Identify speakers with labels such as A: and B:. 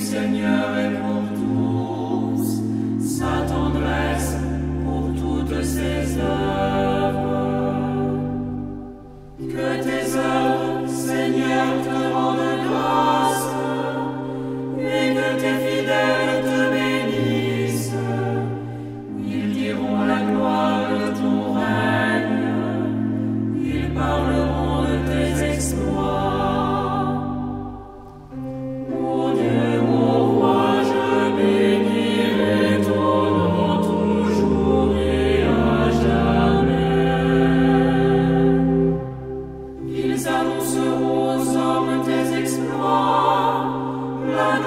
A: Seigneur est bon. Notre rose en des exploits, la